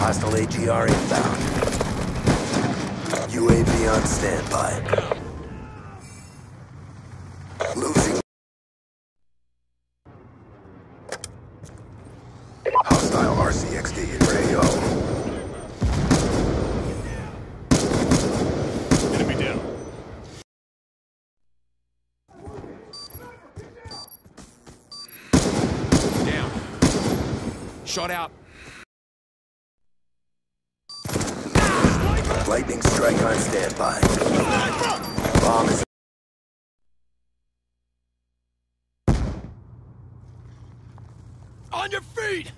Hostile AGR inbound. UAV on standby. Losing. Hostile RCXD in radio. Enemy down. Down. Shot out. Lightning strike on standby. Bomb is On your feet!